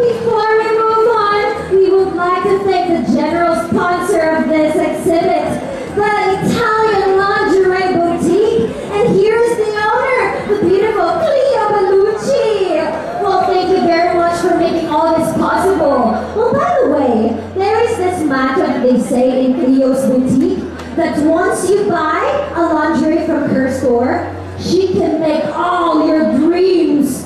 before we move on, we would like to thank the general sponsor of this exhibit, the Italian Lingerie Boutique. And here's the owner, the beautiful Clio Bellucci. Well, thank you very much for making all this possible. Well, by the way, there is this magic they say in Clio's Boutique that once you buy a lingerie from her store, she can make all your dreams.